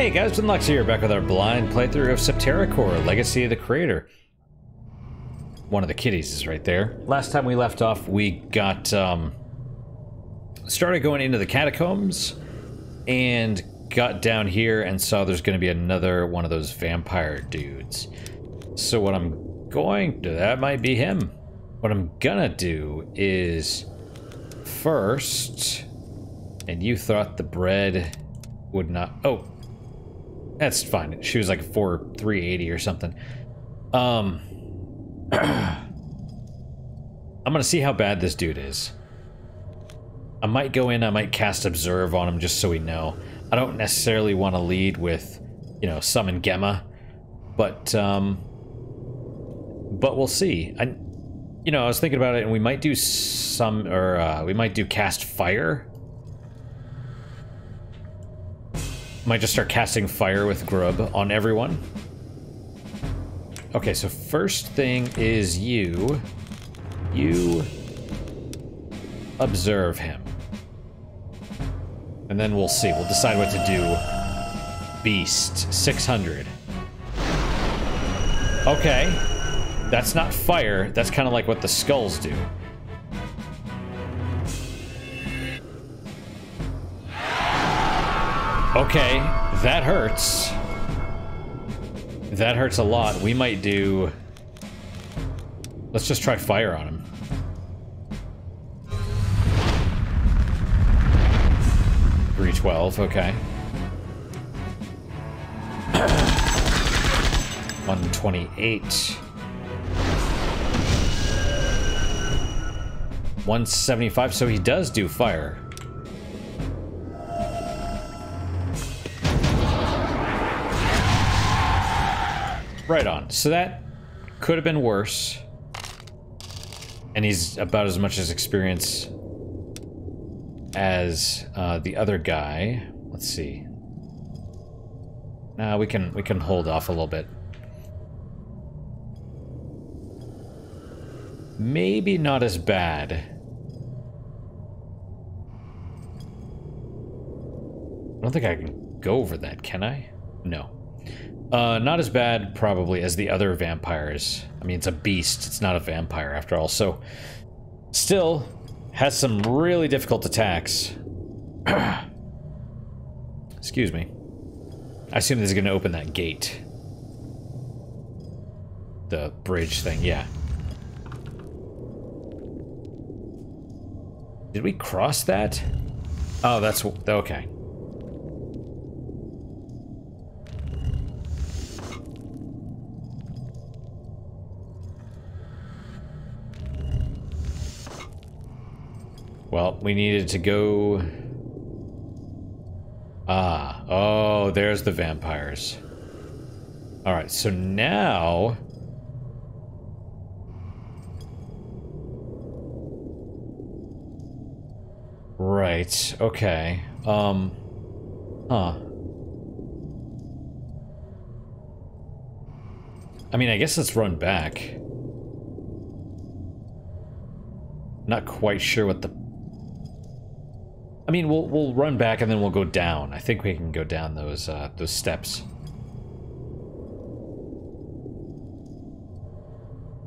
Hey guys, Ben Lux here, back with our blind playthrough of Septerra Core, Legacy of the Creator. One of the kitties is right there. Last time we left off, we got, um, started going into the catacombs and got down here and saw there's going to be another one of those vampire dudes. So what I'm going to, that might be him. What I'm gonna do is first, and you thought the bread would not, oh, that's fine. She was like 4, 380 or something. Um, I'm gonna see how bad this dude is. I might go in, I might cast Observe on him just so we know. I don't necessarily want to lead with, you know, Summon Gemma, but, um, but we'll see. I, you know, I was thinking about it, and we might do some, or, uh, we might do Cast Fire. Might just start casting fire with Grubb on everyone. Okay, so first thing is you. You observe him. And then we'll see. We'll decide what to do. Beast, 600. Okay. That's not fire. That's kind of like what the skulls do. Okay, that hurts. That hurts a lot. We might do... Let's just try fire on him. Three twelve, okay. 128. 175, so he does do fire. Right on. So that could have been worse. And he's about as much as experience as uh, the other guy. Let's see. Nah, we can we can hold off a little bit. Maybe not as bad. I don't think I can go over that, can I? No. Uh, not as bad, probably, as the other vampires. I mean, it's a beast. It's not a vampire, after all. So, still, has some really difficult attacks. Excuse me. I assume this is going to open that gate. The bridge thing, yeah. Did we cross that? Oh, that's... okay. Well, we needed to go... Ah, oh, there's the vampires. Alright, so now... Right, okay. Um, huh. I mean, I guess let's run back. Not quite sure what the I mean, we'll we'll run back and then we'll go down. I think we can go down those uh, those steps.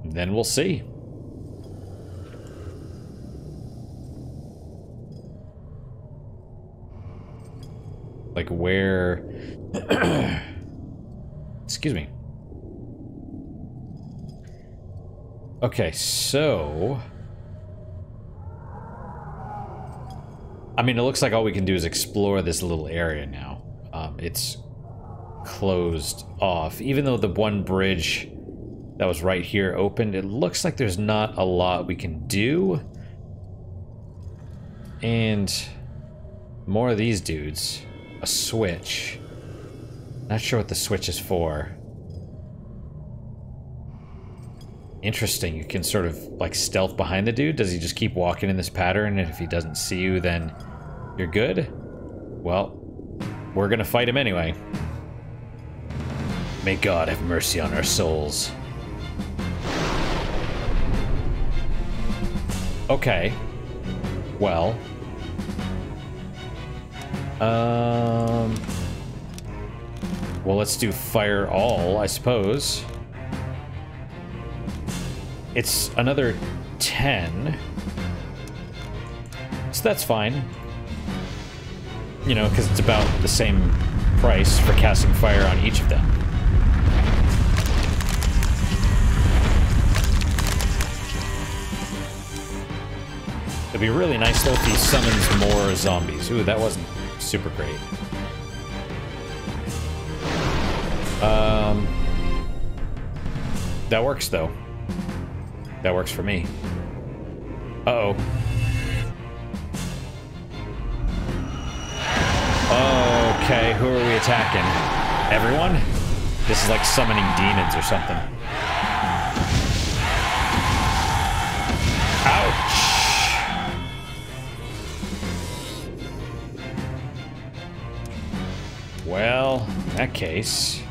then we'll see. Like where... Excuse me. Okay, so... I mean, it looks like all we can do is explore this little area now. Um, it's closed off. Even though the one bridge that was right here opened, it looks like there's not a lot we can do. And more of these dudes. A switch. Not sure what the switch is for. Interesting. You can sort of like stealth behind the dude. Does he just keep walking in this pattern? And if he doesn't see you, then you're good? Well, we're gonna fight him anyway. May God have mercy on our souls. Okay. Well. Um. Well, let's do fire all, I suppose. It's another 10. So that's fine. You know, because it's about the same price for casting fire on each of them. It'd be really nice though if he summons more zombies. Ooh, that wasn't super great. Um, that works though. That works for me. Uh-oh. Okay, who are we attacking? Everyone? This is like summoning demons or something. Ouch! Well, in that case...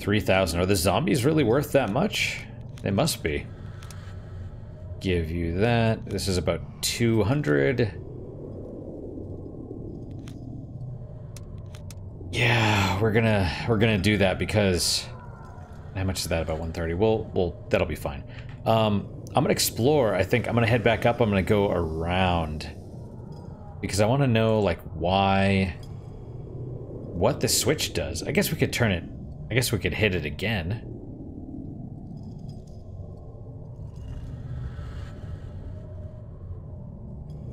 3,000. Are the zombies really worth that much? They must be. Give you that. This is about 200. Yeah, we're gonna we're gonna do that because how much is that? About 130. Well, well, that'll be fine. Um, I'm gonna explore. I think I'm gonna head back up. I'm gonna go around because I want to know like why what the switch does. I guess we could turn it I guess we could hit it again.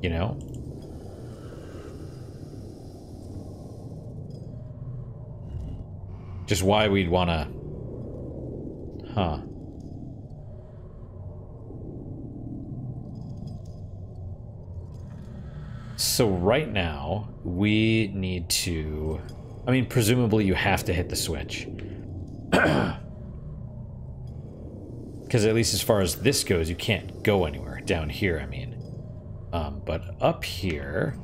You know. Just why we'd want to. Huh. So right now, we need to... I mean, presumably you have to hit the switch. Because at least as far as this goes, you can't go anywhere. Down here, I mean. Um, but up here...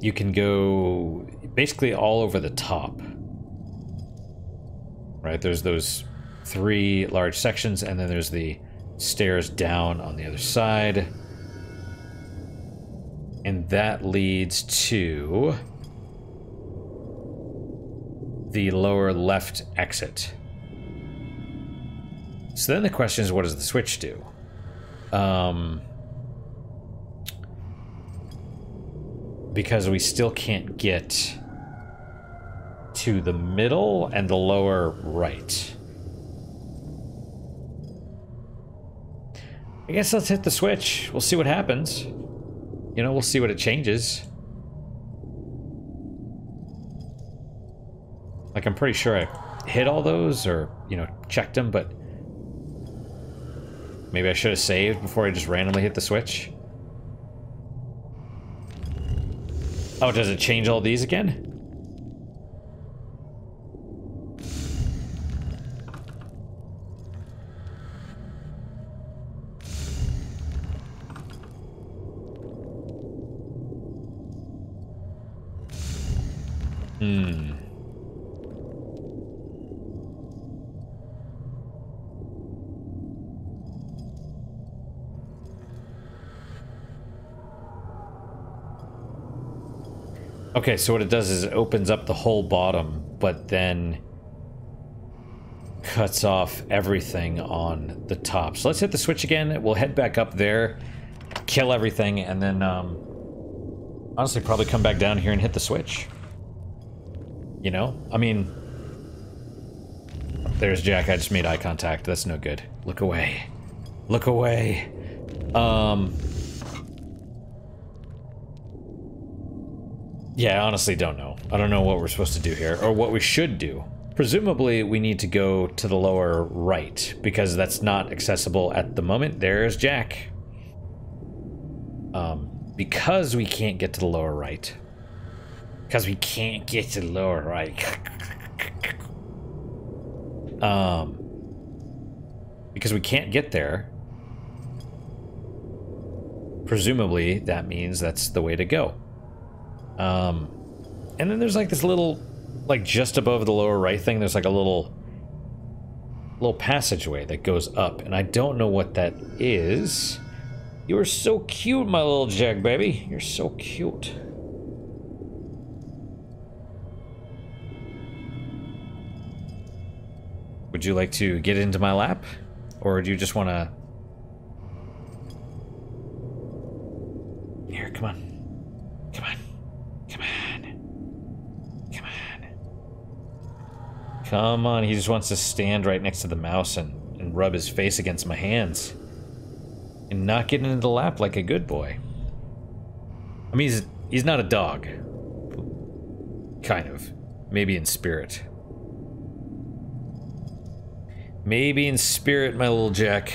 You can go basically all over the top. Right, there's those three large sections, and then there's the stairs down on the other side. And that leads to the lower left exit. So then the question is, what does the switch do? Um, because we still can't get to the middle and the lower right. I guess let's hit the switch. We'll see what happens. You know, we'll see what it changes. Like, I'm pretty sure I hit all those or, you know, checked them, but maybe I should have saved before I just randomly hit the switch. Oh, does it change all these again? Hmm. Okay, so what it does is it opens up the whole bottom, but then cuts off everything on the top. So let's hit the switch again. We'll head back up there, kill everything, and then um, honestly probably come back down here and hit the switch. You know? I mean... There's Jack. I just made eye contact. That's no good. Look away. Look away. Um... Yeah, I honestly don't know. I don't know what we're supposed to do here, or what we should do. Presumably, we need to go to the lower right, because that's not accessible at the moment. There's Jack. Um, because we can't get to the lower right. Because we can't get to the lower right. um, because we can't get there. Presumably, that means that's the way to go. Um, And then there's like this little, like just above the lower right thing, there's like a little, little passageway that goes up. And I don't know what that is. You are so cute, my little Jag baby. You're so cute. Would you like to get into my lap? Or do you just want to... Here, come on. Come on. Come on. Come on. Come on, he just wants to stand right next to the mouse and, and rub his face against my hands. And not get into the lap like a good boy. I mean, he's, he's not a dog. Kind of. Maybe in spirit. Maybe in spirit, my little Jack.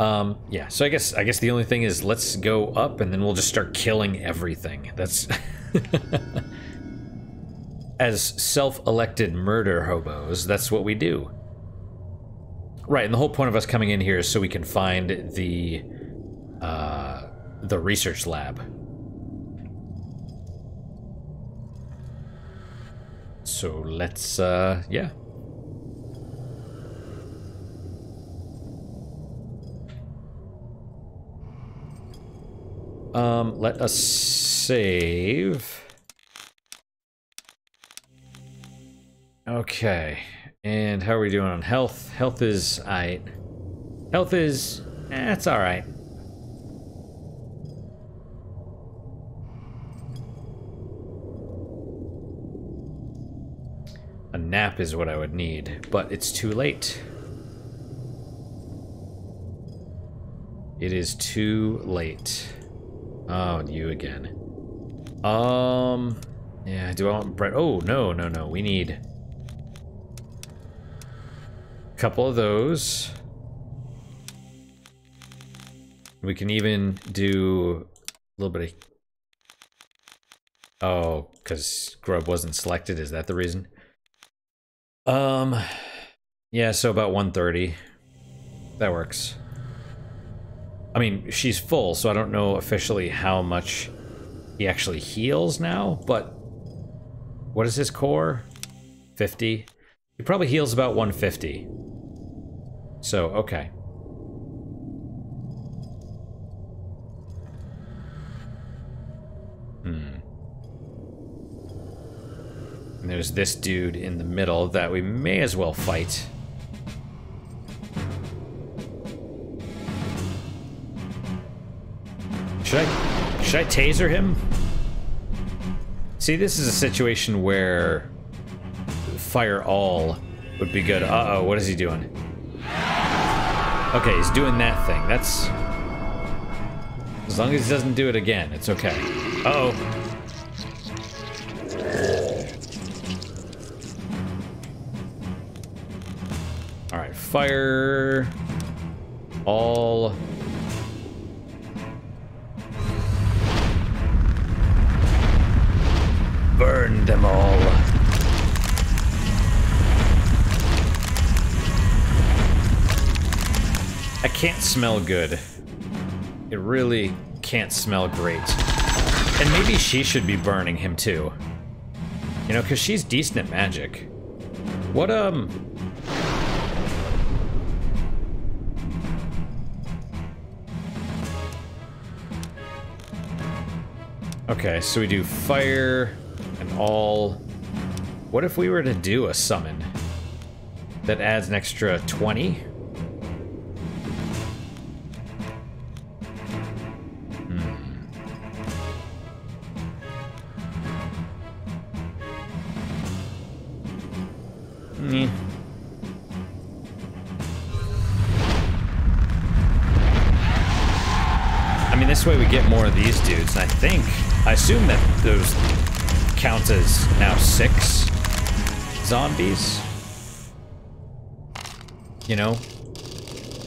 Um, yeah, so I guess I guess the only thing is let's go up and then we'll just start killing everything. That's as self-elected murder hobos, that's what we do. Right, and the whole point of us coming in here is so we can find the uh, the research lab. So let's uh yeah, Um, let us save. Okay. And how are we doing on health? Health is alright. Health is eh, it's alright. A nap is what I would need, but it's too late. It is too late. Oh, you again. Um, yeah, do I want bread? Oh, no, no, no. We need a couple of those. We can even do a little bit of... Oh, because Grubb wasn't selected. Is that the reason? Um, yeah, so about 130. That works. I mean, she's full, so I don't know officially how much he actually heals now, but what is his core? 50? He probably heals about 150. So, okay. Hmm. And there's this dude in the middle that we may as well fight. Should I taser him? See, this is a situation where fire all would be good. Uh-oh, what is he doing? Okay, he's doing that thing. That's... As long as he doesn't do it again, it's okay. Uh oh Alright, fire... All... Them all. I can't smell good. It really can't smell great. And maybe she should be burning him too. You know, because she's decent at magic. What, um... Okay, so we do fire, all... What if we were to do a summon that adds an extra 20? Hmm. Hmm. I mean, this way we get more of these dudes, I think, I assume that those counts as now six zombies. You know,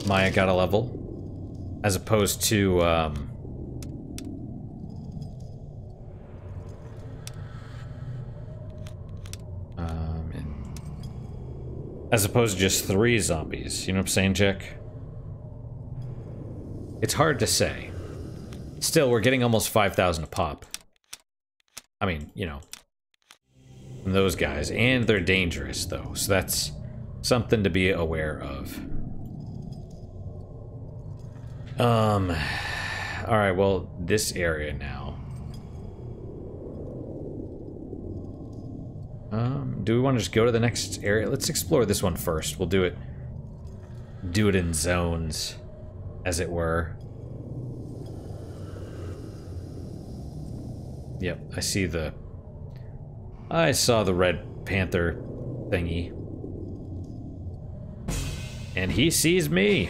Maya got a level. As opposed to, um... um as opposed to just three zombies. You know what I'm saying, Jack? It's hard to say. Still, we're getting almost 5,000 a pop. I mean, you know, those guys. And they're dangerous, though. So that's something to be aware of. Um, all right, well, this area now. Um, do we want to just go to the next area? Let's explore this one first. We'll do it, do it in zones, as it were. Yep, I see the... I saw the Red Panther thingy. And he sees me.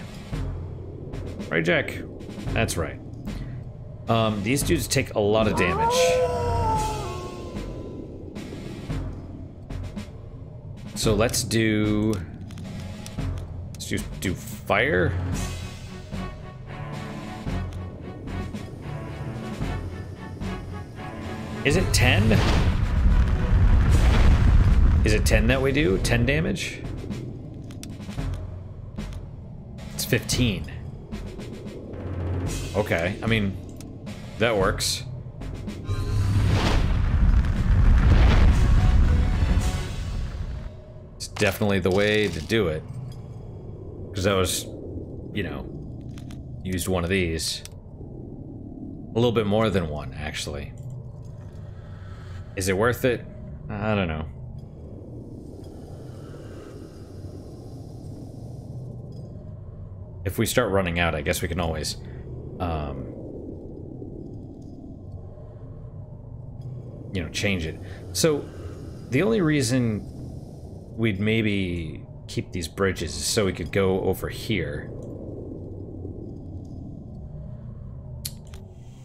Right, Jack? That's right. Um, these dudes take a lot of damage. So let's do... Let's just do fire. Is it 10? Is it 10 that we do? 10 damage? It's 15. Okay, I mean, that works. It's definitely the way to do it. Because I was, you know, used one of these. A little bit more than one, actually. Is it worth it? I don't know. If we start running out, I guess we can always... Um, you know, change it. So, the only reason we'd maybe keep these bridges is so we could go over here.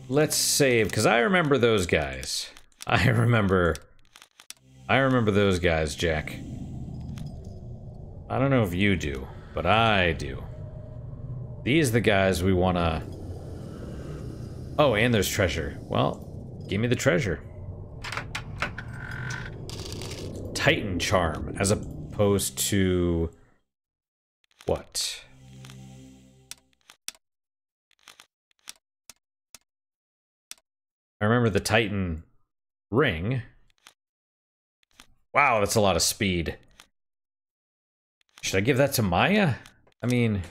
Let's save, because I remember those guys. I remember... I remember those guys, Jack. I don't know if you do, but I do. These are the guys we want to... Oh, and there's treasure. Well, give me the treasure. Titan Charm, as opposed to... What? I remember the Titan ring. Wow, that's a lot of speed. Should I give that to Maya? I mean...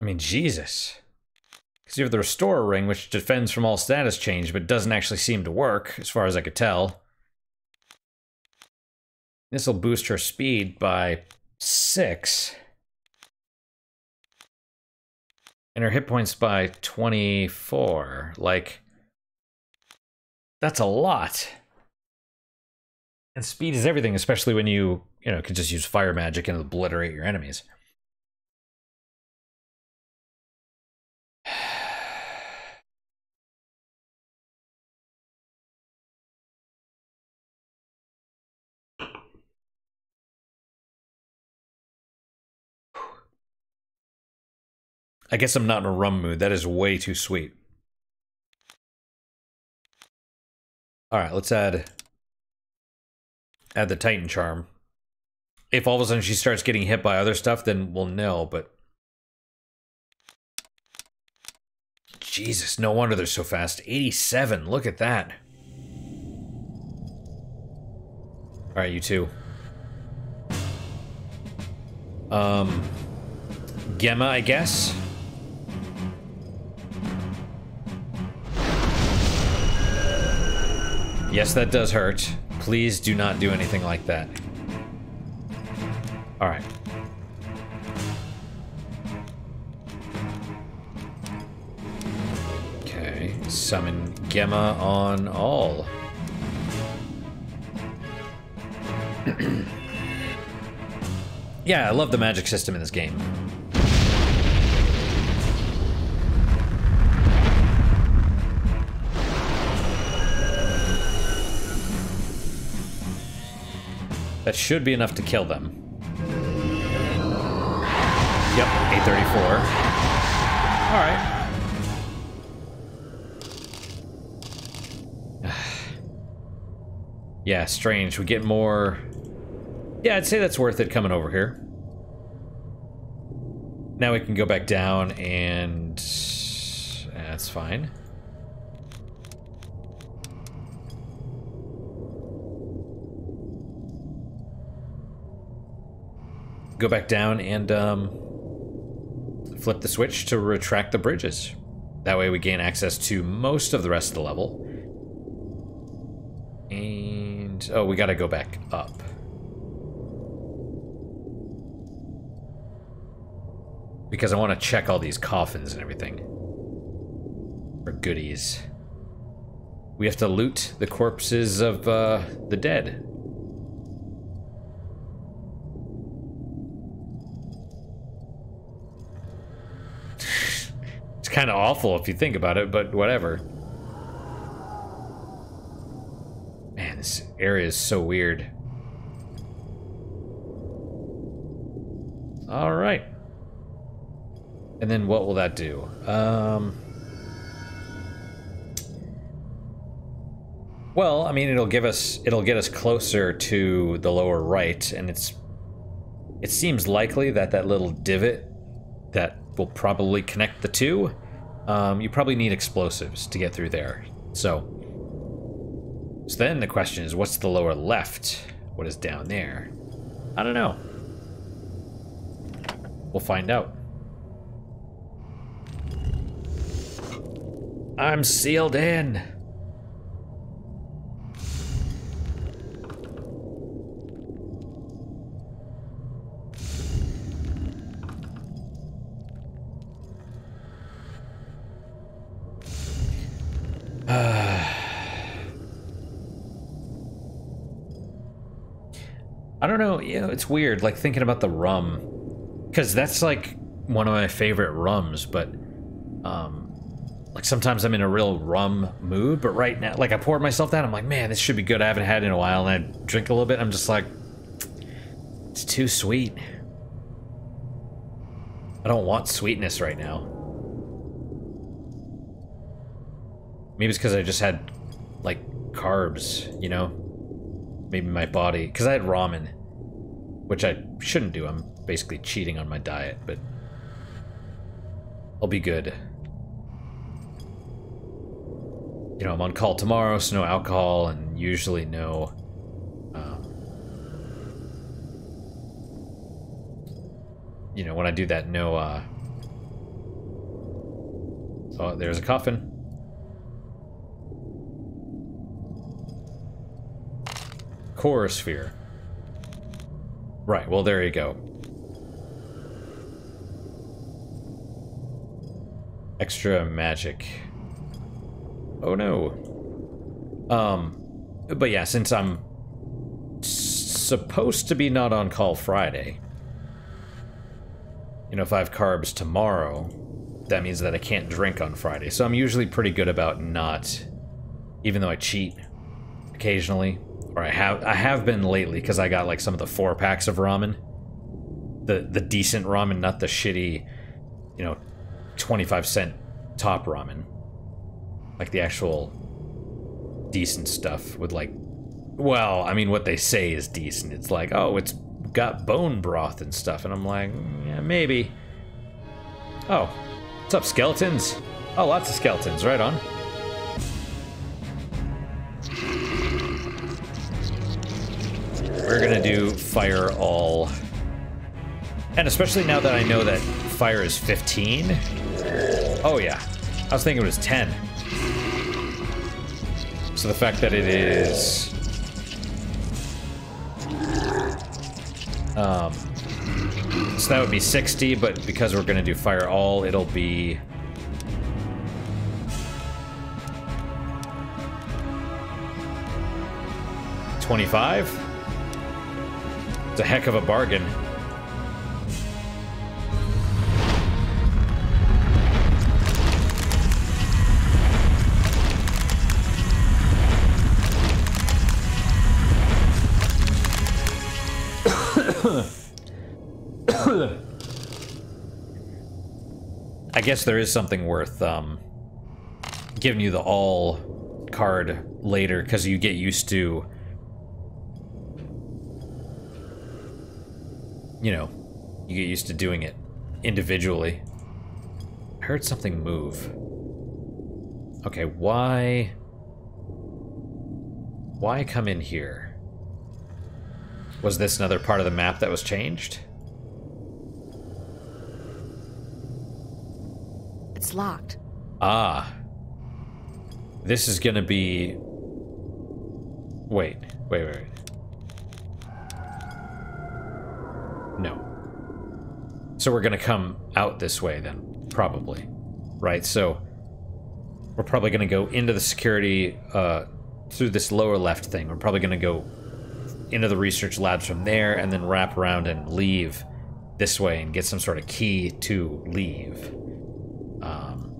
I mean, Jesus. Because you have the Restore ring, which defends from all status change, but doesn't actually seem to work, as far as I could tell. This will boost her speed by six. And her hit points by 24. Like, that's a lot. And speed is everything, especially when you, you know, can just use fire magic and obliterate your enemies. I guess I'm not in a rum mood. That is way too sweet. All right, let's add add the Titan charm. If all of a sudden she starts getting hit by other stuff, then we'll know, but Jesus, no wonder they're so fast. 87, look at that. All right, you two. Um, Gemma, I guess. Yes, that does hurt. Please do not do anything like that. Alright. Okay, summon Gemma on all. yeah, I love the magic system in this game. That should be enough to kill them. Yep, 834. Alright. yeah, strange. We get more... Yeah, I'd say that's worth it coming over here. Now we can go back down and... That's fine. Go back down and um, flip the switch to retract the bridges. That way we gain access to most of the rest of the level. And... Oh, we gotta go back up. Because I want to check all these coffins and everything. For goodies. We have to loot the corpses of uh, the dead. it's kind of awful if you think about it, but whatever. Man, this area is so weird. All right. And then what will that do? Um... Well, I mean, it'll give us, it'll get us closer to the lower right, and it's, it seems likely that that little divot that will probably connect the two, um, you probably need explosives to get through there. So, so then the question is, what's the lower left? What is down there? I don't know. We'll find out. I'm sealed in. You know, it's weird, like thinking about the rum. Because that's like one of my favorite rums, but um like sometimes I'm in a real rum mood, but right now like I poured myself that, I'm like, man, this should be good. I haven't had it in a while, and I drink a little bit, I'm just like it's too sweet. I don't want sweetness right now. Maybe it's because I just had like carbs, you know? maybe my body because I had ramen, which I shouldn't do. I'm basically cheating on my diet, but I'll be good. You know, I'm on call tomorrow, so no alcohol, and usually no. Um, you know, when I do that, no. Uh, oh, there's a coffin. Chorosphere. Right, well, there you go. Extra magic. Oh no. Um, but yeah, since I'm supposed to be not on call Friday, you know, if I have carbs tomorrow, that means that I can't drink on Friday. So I'm usually pretty good about not, even though I cheat occasionally, or I have I have been lately because I got like some of the four packs of ramen, the the decent ramen, not the shitty, you know, twenty five cent top ramen, like the actual decent stuff with like, well, I mean what they say is decent. It's like oh, it's got bone broth and stuff, and I'm like, mm, yeah, maybe. Oh, what's up, skeletons? Oh, lots of skeletons. Right on. We're gonna do fire all. And especially now that I know that fire is 15. Oh yeah, I was thinking it was 10. So the fact that it is... Um, so that would be 60, but because we're gonna do fire all, it'll be... Twenty-five? It's a heck of a bargain. I guess there is something worth um, giving you the all card later because you get used to you know, you get used to doing it individually. I heard something move. Okay, why... Why come in here? Was this another part of the map that was changed? It's locked. Ah. This is gonna be... Wait, wait, wait. No. So we're gonna come out this way then, probably. Right, so... We're probably gonna go into the security, uh, through this lower left thing. We're probably gonna go into the research labs from there and then wrap around and leave this way and get some sort of key to leave. Um,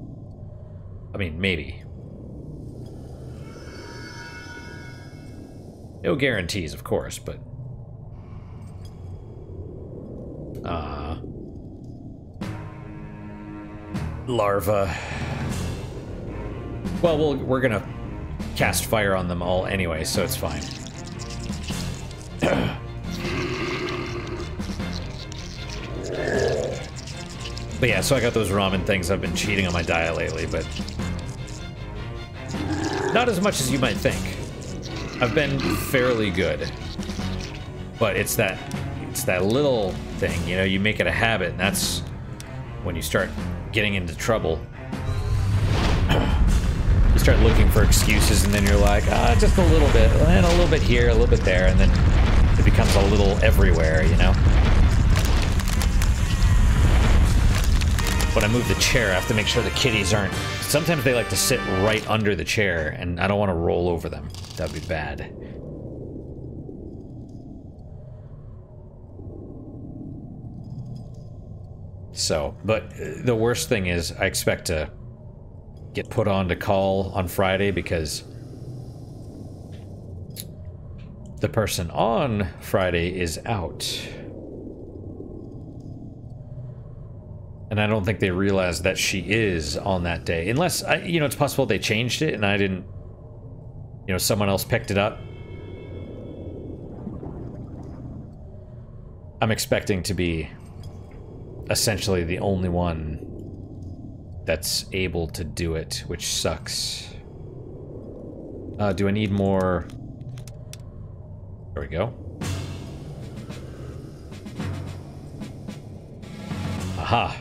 I mean, maybe. No guarantees, of course, but... Uh... Larva. Well, we'll we're gonna cast fire on them all anyway, so it's fine. but yeah, so I got those ramen things. I've been cheating on my diet lately, but not as much as you might think. I've been fairly good, but it's that it's that little thing, you know. You make it a habit, and that's when you start getting into trouble. you start looking for excuses, and then you're like, ah, just a little bit, and a little bit here, a little bit there, and then it becomes a little everywhere, you know? When I move the chair, I have to make sure the kitties aren't... Sometimes they like to sit right under the chair, and I don't want to roll over them. That would be bad. So, but uh, the worst thing is I expect to get put on to call on Friday because the person on Friday is out. And I don't think they realize that she is on that day. Unless, I, you know, it's possible they changed it and I didn't, you know, someone else picked it up. I'm expecting to be essentially the only one that's able to do it, which sucks. Uh, do I need more... There we go. Aha.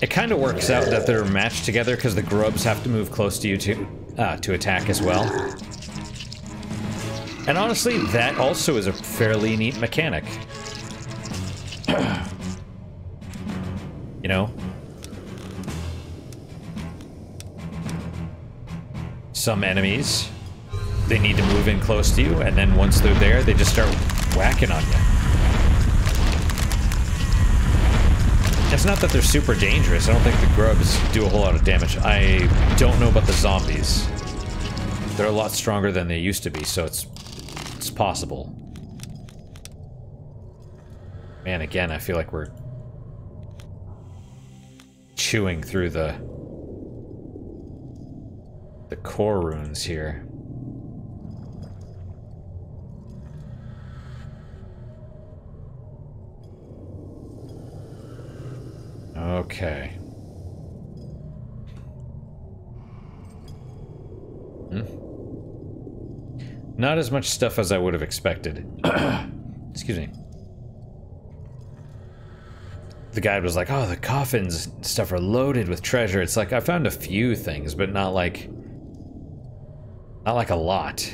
It kind of works out that they're matched together because the grubs have to move close to you to, uh, to attack as well. And honestly, that also is a fairly neat mechanic. you know? Some enemies, they need to move in close to you, and then once they're there, they just start whacking on you. It's not that they're super dangerous. I don't think the grubs do a whole lot of damage. I don't know about the zombies. They're a lot stronger than they used to be, so it's it's possible. Man, again, I feel like we're chewing through the the core runes here. Okay. Hmm. Not as much stuff as I would have expected. Excuse me. The guide was like, oh, the coffins stuff are loaded with treasure. It's like, I found a few things, but not like... Not like a lot.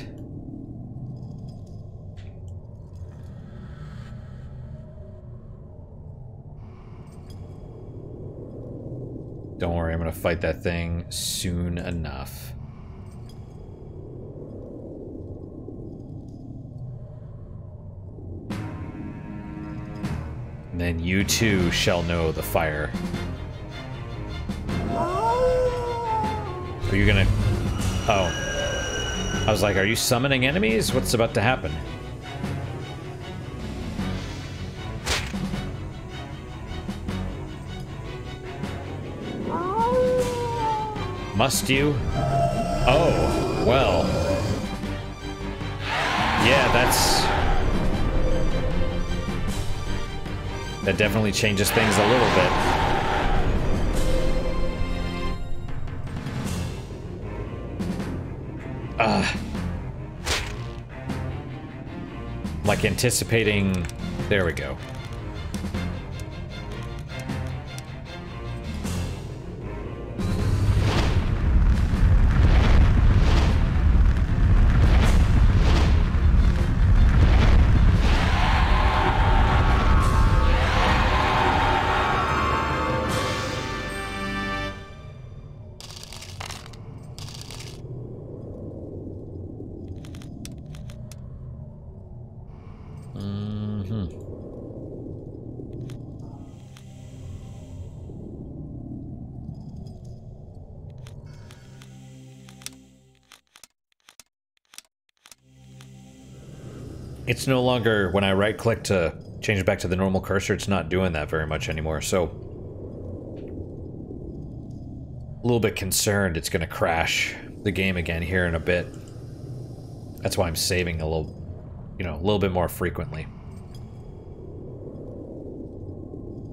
Don't worry, I'm gonna fight that thing soon enough. And then you too shall know the fire. Are you gonna... Oh. I was like, are you summoning enemies? What's about to happen? Must you? Oh, well. Yeah, that's... That definitely changes things a little bit. Ah. Like anticipating... There we go. It's no longer, when I right click to change it back to the normal cursor, it's not doing that very much anymore, so... A little bit concerned it's going to crash the game again here in a bit. That's why I'm saving a little, you know, a little bit more frequently.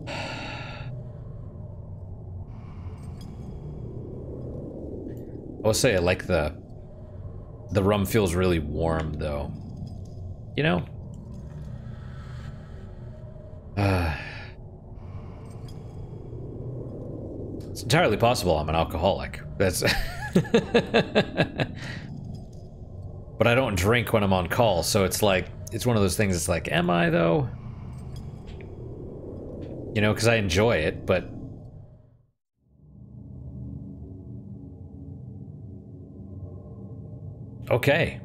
I will say I like the the rum feels really warm though. You know? Uh, it's entirely possible I'm an alcoholic. That's But I don't drink when I'm on call, so it's like it's one of those things it's like am I though? You know, cuz I enjoy it, but Okay.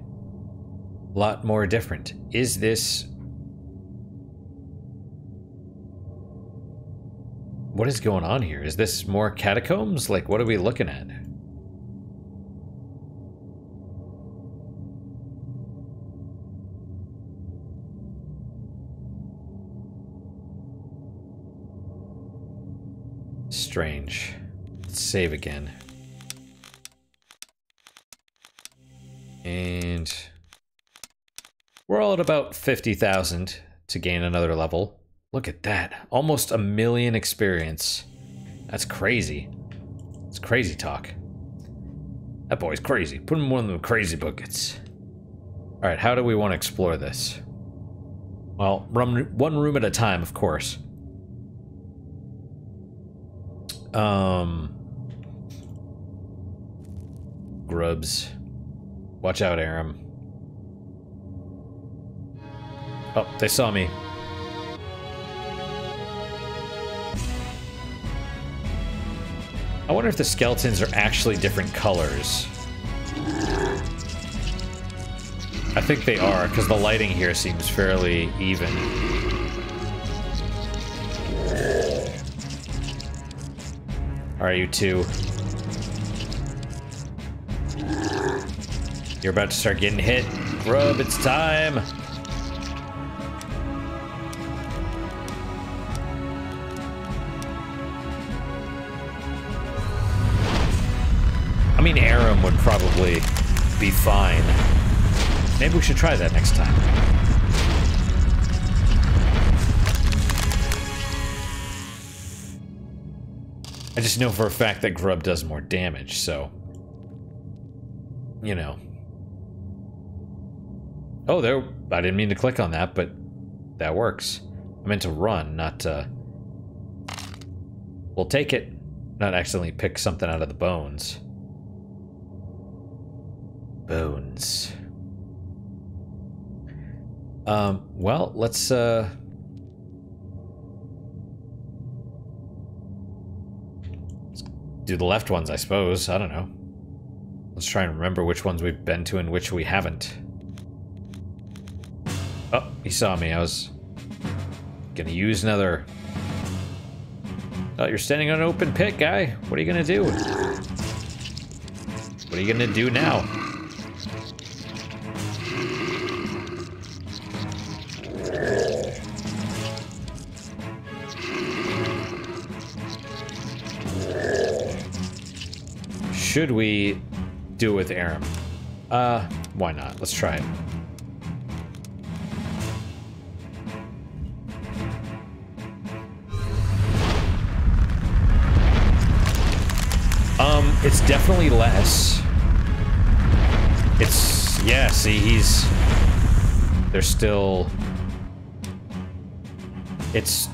Lot more different. Is this... What is going on here? Is this more catacombs? Like, what are we looking at? Strange. Let's save again. And we're all at about 50,000 to gain another level. Look at that. Almost a million experience. That's crazy. It's crazy talk. That boy's crazy. Put him in one of the crazy buckets. Alright, how do we want to explore this? Well, one room at a time, of course. Um... Grubs. Watch out, Araym. Oh, they saw me. I wonder if the skeletons are actually different colors. I think they are, because the lighting here seems fairly even. Alright, you two. You're about to start getting hit. Grubb, it's time. Be fine. Maybe we should try that next time. I just know for a fact that Grubb does more damage, so... You know. Oh, there. I didn't mean to click on that, but that works. I meant to run, not to... We'll take it. Not accidentally pick something out of the bones. Bones. Um, well, let's, uh... Let's do the left ones, I suppose. I don't know. Let's try and remember which ones we've been to and which we haven't. Oh, he saw me. I was gonna use another... Oh, you're standing on an open pit, guy. What are you gonna do? What are you gonna do now? Should we do it with Araym? Uh, why not? Let's try it. Um, it's definitely less. It's, yeah, see, he's, they're still, it's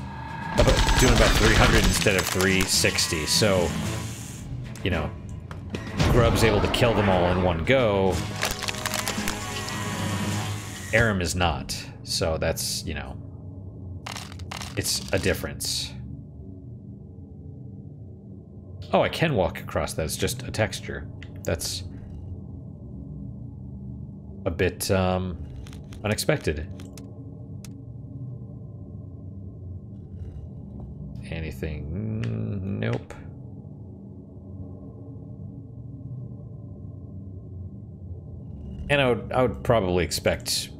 about, doing about 300 instead of 360, so, you know, Grubb's able to kill them all in one go. Araym is not, so that's, you know, it's a difference. Oh, I can walk across that. It's just a texture. That's a bit um, unexpected. Anything? Nope. And I would, I would probably expect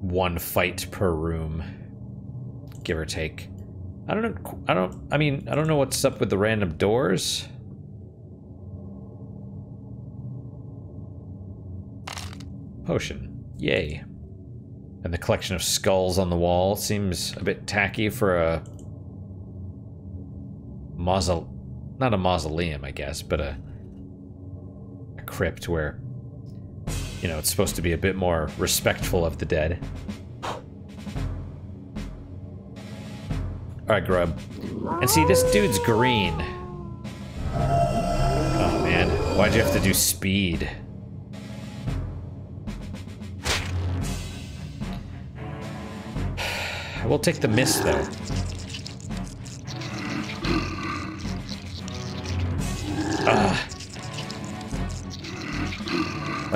one fight per room, give or take. I don't know. I don't. I mean, I don't know what's up with the random doors. Potion. Yay. And the collection of skulls on the wall seems a bit tacky for a mausole not a mausoleum, I guess, but a a crypt where you know, it's supposed to be a bit more respectful of the dead. Alright, Grubb. And see, this dude's green. Oh, man. Why'd you have to do speed? We'll take the miss, though.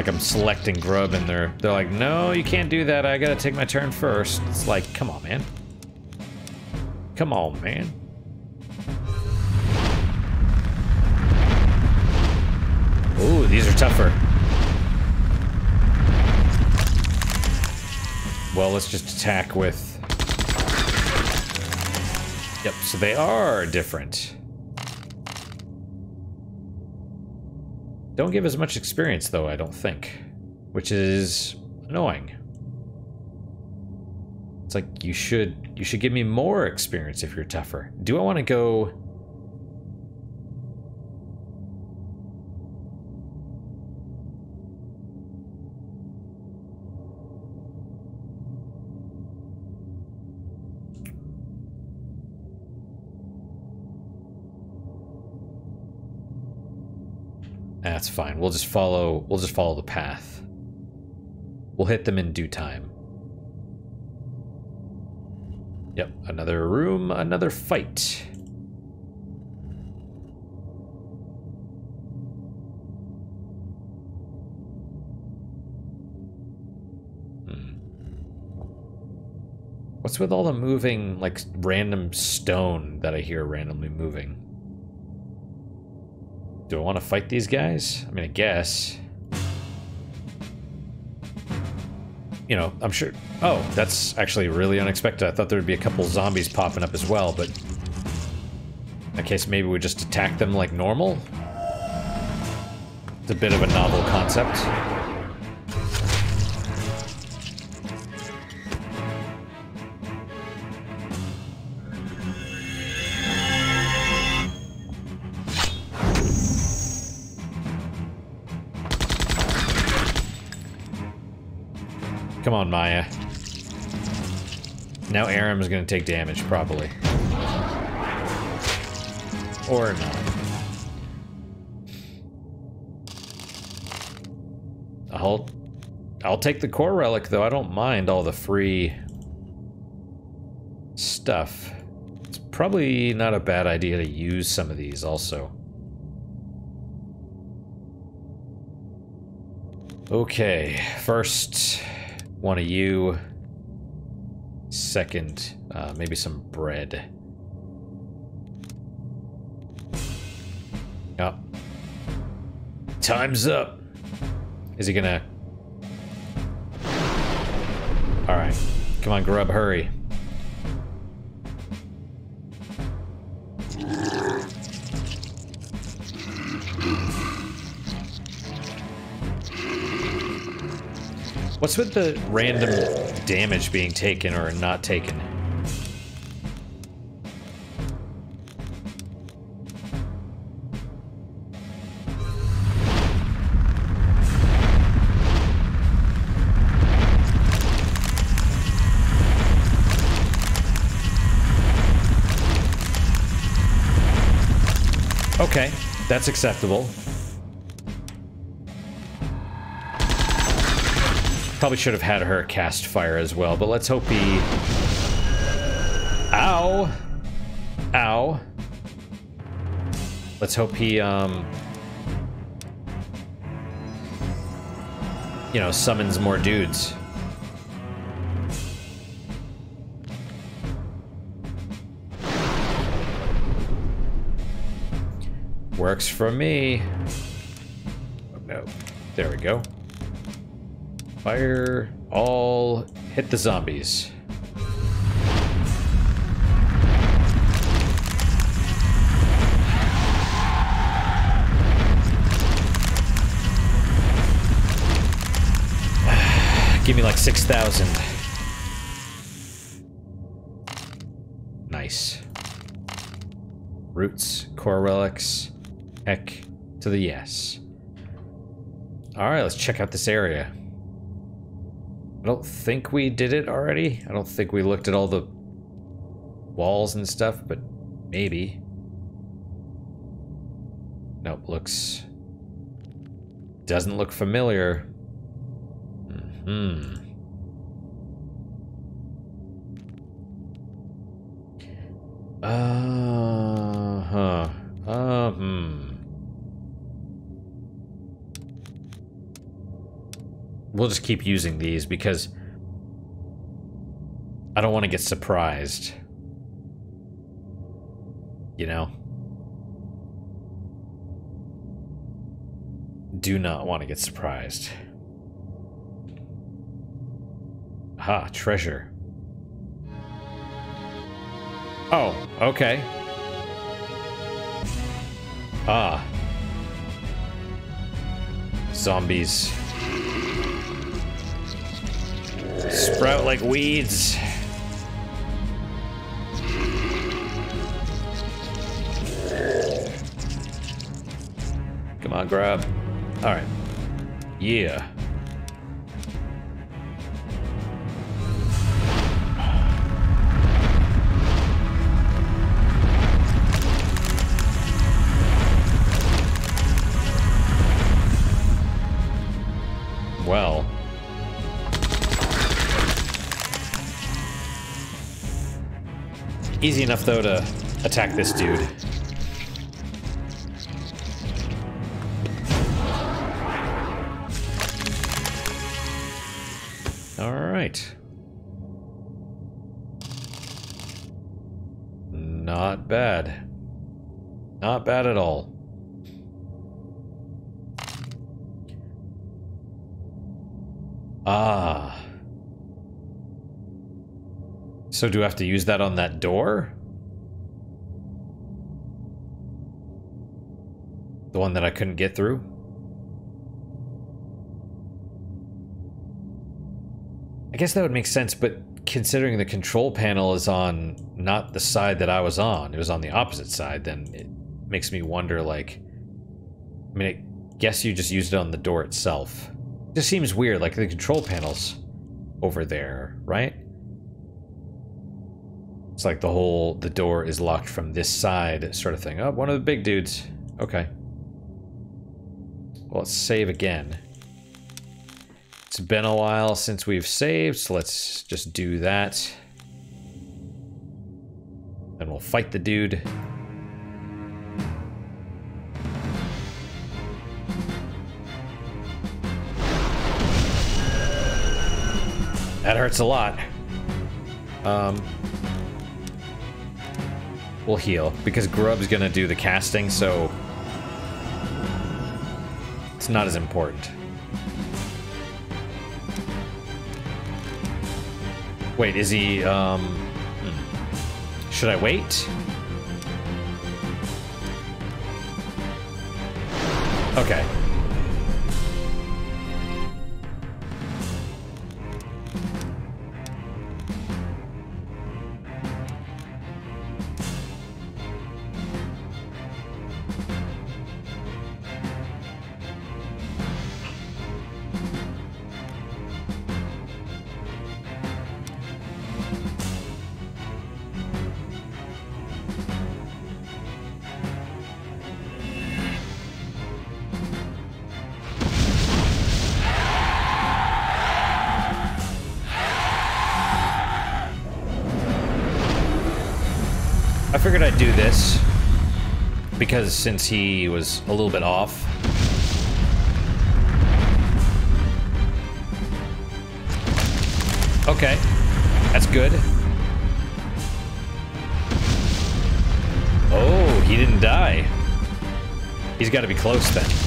Like I'm selecting Grubb and they're they're like, no, you can't do that. I gotta take my turn first. It's like, come on, man. Come on, man. Ooh, these are tougher. Well, let's just attack with... Yep, so they are different. Don't give as much experience, though, I don't think. Which is annoying. It's like, you should, you should give me more experience if you're tougher. Do I want to go... That's fine. We'll just follow we'll just follow the path. We'll hit them in due time. Yep, another room, another fight. Hmm. What's with all the moving, like, random stone that I hear randomly moving? Do I want to fight these guys? I mean, I guess. You know, I'm sure... Oh, that's actually really unexpected. I thought there would be a couple zombies popping up as well, but... In that case, maybe we just attack them like normal? It's a bit of a novel concept. Maya. Now Araym's gonna take damage, probably. Or not. I'll... I'll take the core relic, though. I don't mind all the free... stuff. It's probably not a bad idea to use some of these, also. Okay, first one of you. Second, uh, maybe some bread. Yep. Time's up. Is he gonna... Alright. Come on, Grubb, hurry. What's with the random damage being taken or not taken? Okay, that's acceptable. Probably should have had her cast fire as well, but let's hope he... Ow! Ow. Let's hope he, um... You know, summons more dudes. Works for me. Oh, no. There we go. Fire all hit the zombies. Give me like 6,000. Nice. Roots, core relics, heck to the yes. Alright, let's check out this area. I don't think we did it already. I don't think we looked at all the walls and stuff, but maybe. Nope, looks... Doesn't look familiar. Hmm. Uh We'll just keep using these because I don't want to get surprised. You know? Do not want to get surprised. Aha, treasure. Oh, okay. Ah. Zombies. Sprout like weeds. Come on, grab. Alright. Yeah. Easy enough, though, to attack this dude. Alright. Not bad. Not bad at all. Ah. So do I have to use that on that door? The one that I couldn't get through? I guess that would make sense, but considering the control panel is on not the side that I was on, it was on the opposite side, then it makes me wonder, like... I mean, I guess you just used it on the door itself. Just seems weird, like the control panel's over there, right? It's like the whole, the door is locked from this side sort of thing. Oh, one of the big dudes. Okay. Well, let's save again. It's been a while since we've saved, so let's just do that. Then we'll fight the dude. That hurts a lot. Um, we'll heal, because Grubb's gonna do the casting, so... It's not as important. Wait, is he, um... Hmm. Should I wait? Okay. Figured I'd do this because since he was a little bit off. Okay, that's good. Oh, he didn't die. He's got to be close then.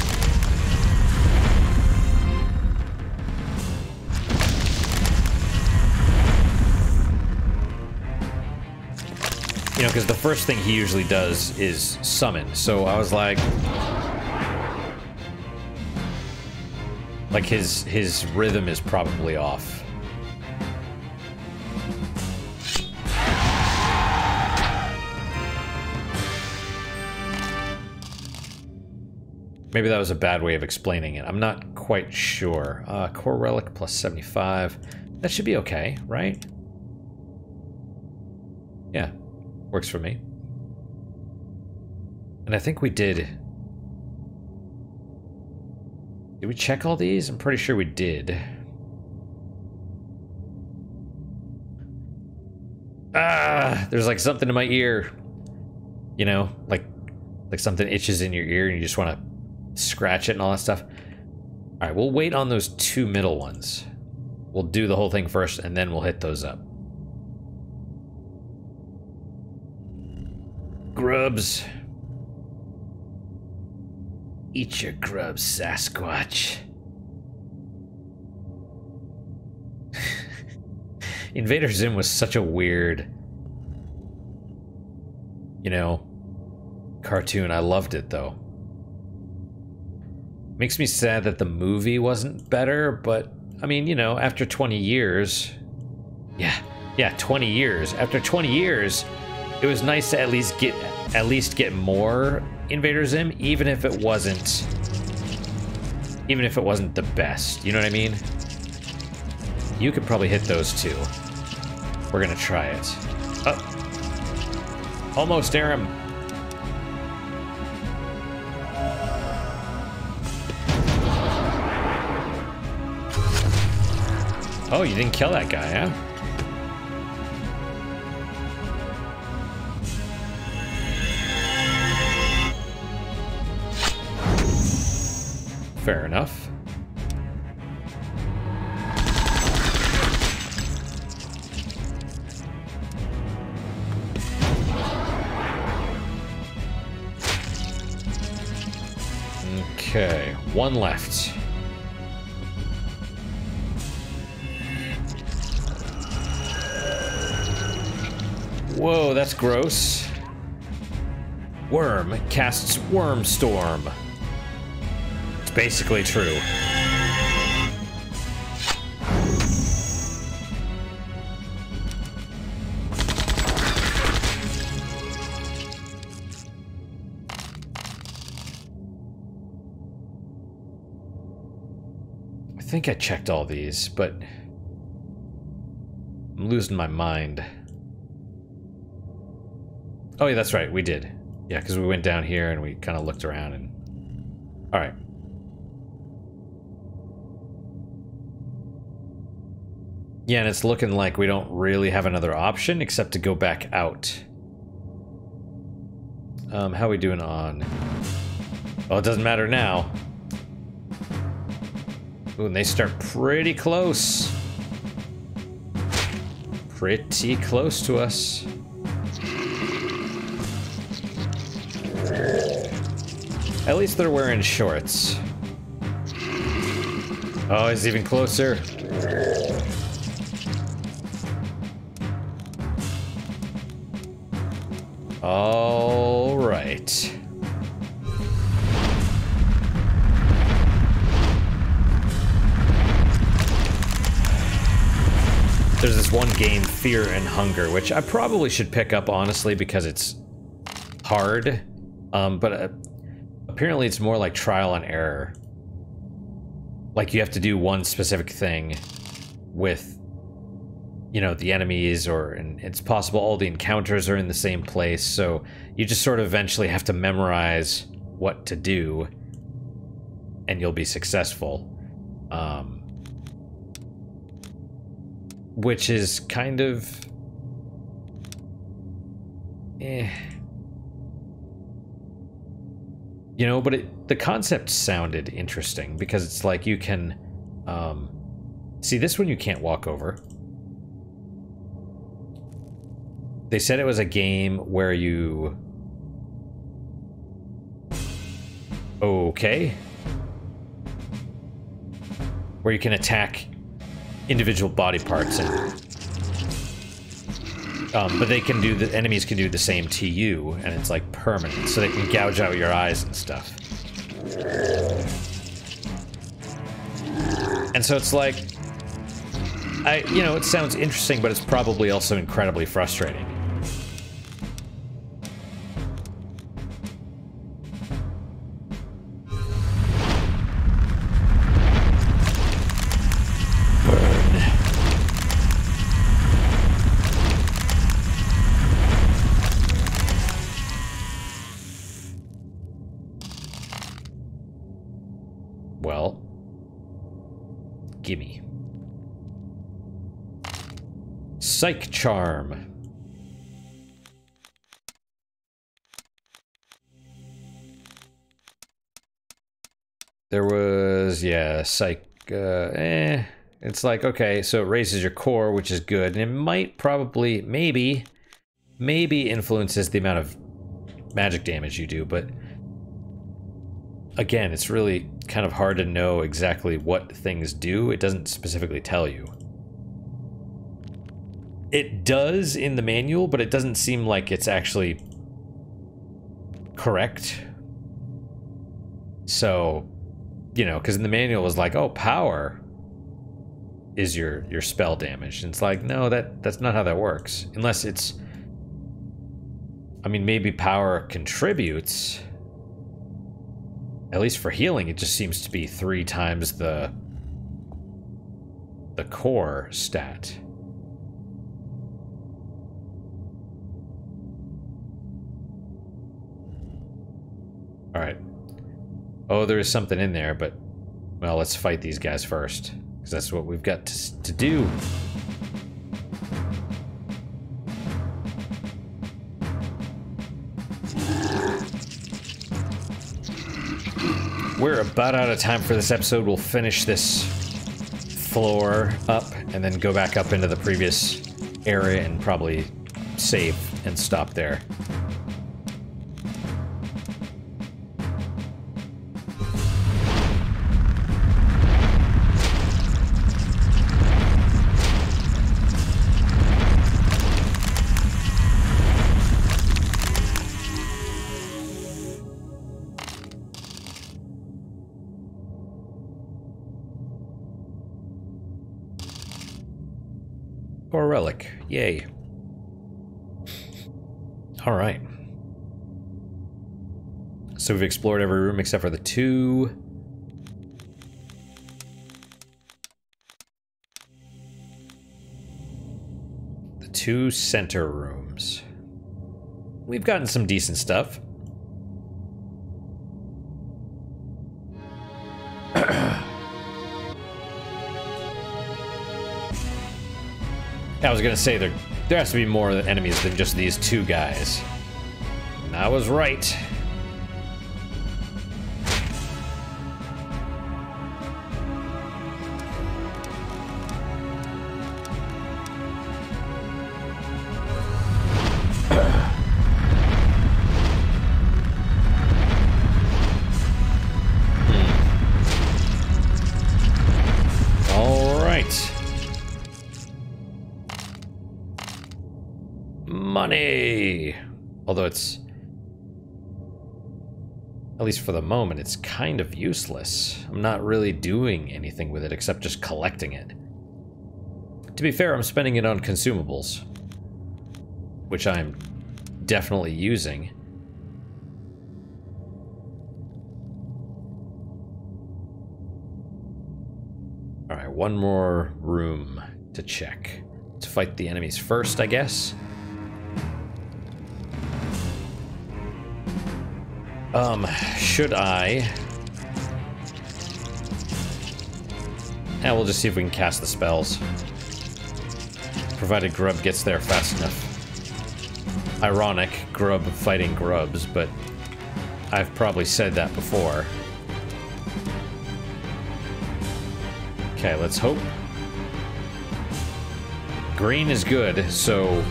Know, because the first thing he usually does is summon. So I was like, like his his rhythm is probably off. Maybe that was a bad way of explaining it. I'm not quite sure. Uh, core relic plus 75. That should be okay, right? Yeah, works for me. And I think we did... Did we check all these? I'm pretty sure we did. Ah, there's like something in my ear. You know, like like something itches in your ear and you just want to scratch it and all that stuff. All right, we'll wait on those two middle ones. We'll do the whole thing first and then we'll hit those up. Grubs. Eat your grubs, Sasquatch. Invader Zim was such a weird, you know, cartoon. I loved it though. Makes me sad that the movie wasn't better, but I mean, you know, after 20 years, yeah, yeah, 20 years. After 20 years, it was nice to at least get at least get more Invader Zim, even if it wasn't even if it wasn't the best. You know what I mean? You could probably hit those two. We're gonna try it. Oh. Almost, Araym. Oh, you didn't kill that guy, huh? Fair enough. Okay, one left. Whoa, that's gross. Worm casts Worm Storm. It's basically true. I think I checked all these, but I'm losing my mind. Oh, yeah, that's right. We did. Yeah, because we went down here and we kind of looked around and... All Yeah, and it's looking like we don't really have another option except to go back out. Um, how are we doing on... Well, it doesn't matter now. Ooh, and they start pretty close. Pretty close to us. At least they're wearing shorts. Oh, he's even closer. All right. There's this one game, Fear and Hunger, which I probably should pick up, honestly, because it's hard. Um, but uh, apparently it's more like trial and error. Like you have to do one specific thing with you know the enemies or and it's possible all the encounters are in the same place. So you just sort of eventually have to memorize what to do and you'll be successful. Um, which is kind of eh. you know but it, the concept sounded interesting because it's like you can um, see this one you can't walk over They said it was a game where you... Okay. Where you can attack individual body parts and... Um, but they can do the enemies can do the same to you, and it's like permanent, so they can gouge out your eyes and stuff. And so it's like, I you know, it sounds interesting, but it's probably also incredibly frustrating. Psych Charm. There was, yeah, Psych, uh, eh. It's like, okay, so it raises your core, which is good, and it might probably, maybe, maybe influences the amount of magic damage you do, but again, it's really kind of hard to know exactly what things do. It doesn't specifically tell you. It does in the manual, but it doesn't seem like it's actually correct. So, you know, because in the manual it was like, oh, power is your your spell damage. And it's like, no, that that's not how that works. Unless it's I mean, maybe power contributes. At least for healing, it just seems to be three times the the core stat. Alright. Oh, there is something in there, but... Well, let's fight these guys first. Because that's what we've got to, to do. We're about out of time for this episode. We'll finish this floor up and then go back up into the previous area and probably save and stop there. So we've explored every room except for the two. The two center rooms. We've gotten some decent stuff. I was gonna say there there has to be more enemies than just these two guys. And I was right. Although it's... At least for the moment, it's kind of useless. I'm not really doing anything with it except just collecting it. To be fair, I'm spending it on consumables. Which I'm definitely using. Alright, one more room to check. To fight the enemies first, I guess. Um, should I... Yeah, we'll just see if we can cast the spells. Provided Grubb gets there fast enough. Ironic, Grubb fighting Grubs, but I've probably said that before. Okay, let's hope. Green is good, so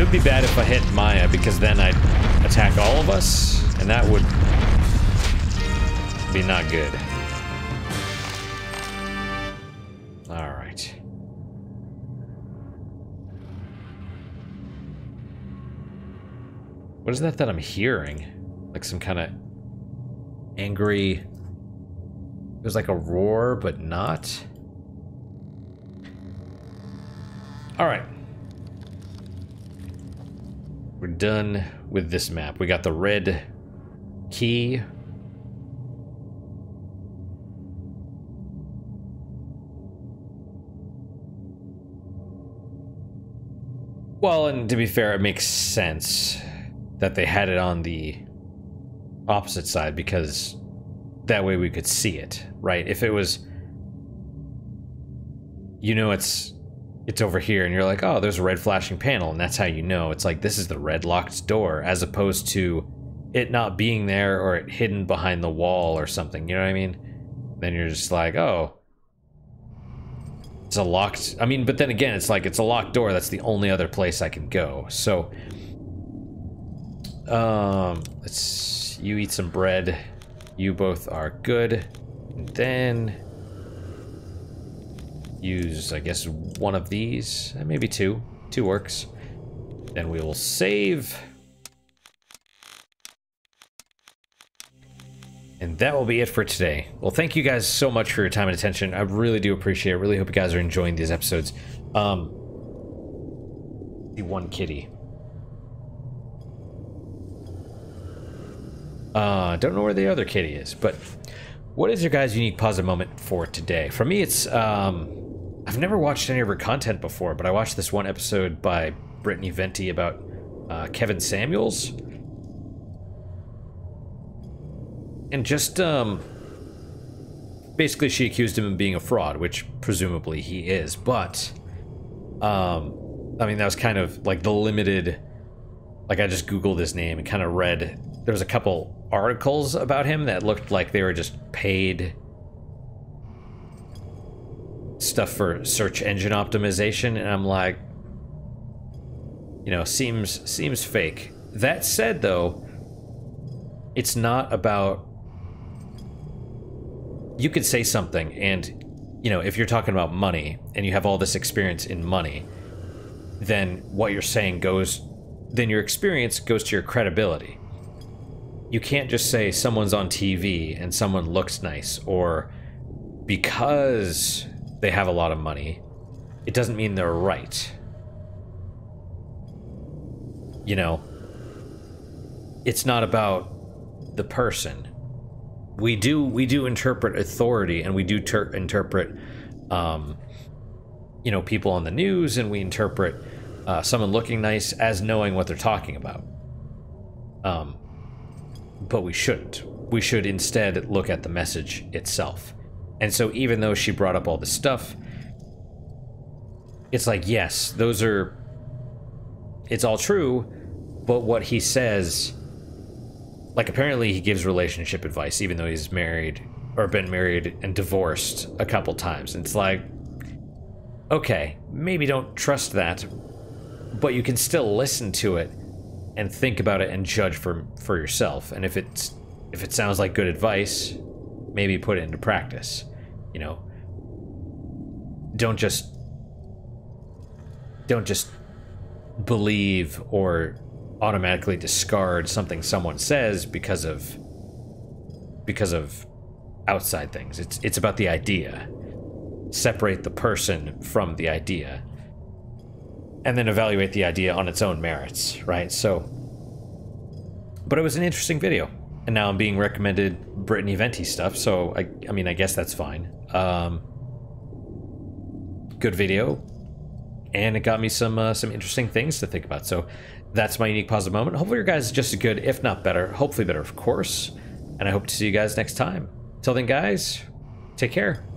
It would be bad if I hit Maya, because then I'd attack all of us, and that would be not good. Alright. What is that that I'm hearing? Like some kind of angry... It was like a roar, but not? Alright. We're done with this map. We got the red key. Well, and to be fair, it makes sense that they had it on the opposite side because that way we could see it, right? If it was you know it's it's over here and you're like, "Oh, there's a red flashing panel." And that's how you know. It's like this is the red locked door as opposed to it not being there or it hidden behind the wall or something. You know what I mean? Then you're just like, "Oh, it's a locked I mean, but then again, it's like it's a locked door. That's the only other place I can go." So um, let's you eat some bread. You both are good. And then use, I guess, one of these, uh, maybe two. Two works. Then we will save. And that will be it for today. Well, thank you guys so much for your time and attention. I really do appreciate it. Really hope you guys are enjoying these episodes. Um, the one kitty. Uh, don't know where the other kitty is, but what is your guys' unique positive moment for today? For me, it's um, I've never watched any of her content before, but I watched this one episode by Brittany Venti about uh, Kevin Samuels, and just um, basically she accused him of being a fraud, which presumably he is, but um, I mean that was kind of like the limited. Like I just googled his name and kind of read. There was a couple articles about him that looked like they were just paid stuff for search engine optimization and I'm like you know seems seems fake. That said though it's not about you could say something and you know if you're talking about money and you have all this experience in money then what you're saying goes then your experience goes to your credibility. You can't just say someone's on TV and someone looks nice or because they have a lot of money, it doesn't mean they're right. You know, it's not about the person. We do we do interpret authority and we do interpret um, you know people on the news and we interpret uh, someone looking nice as knowing what they're talking about. Um, but we shouldn't. We should instead look at the message itself. And so even though she brought up all this stuff, it's like, yes, those are it's all true, but what he says like apparently he gives relationship advice even though he's married or been married and divorced a couple times. And it's like okay, maybe don't trust that, but you can still listen to it and think about it and judge for for yourself. And if it's if it sounds like good advice, maybe put it into practice. You know, don't just don't just believe or automatically discard something someone says because of because of outside things. It's it's about the idea. Separate the person from the idea and then evaluate the idea on its own merits, right? So, but it was an interesting video, and now I'm being recommended Brittany Venti stuff, so I, I mean, I guess that's fine. Um, good video, and it got me some uh, some interesting things to think about. So, that's my unique positive moment. Hopefully, your guys just as good, if not better. Hopefully, better, of course. And I hope to see you guys next time. Till then, guys, take care.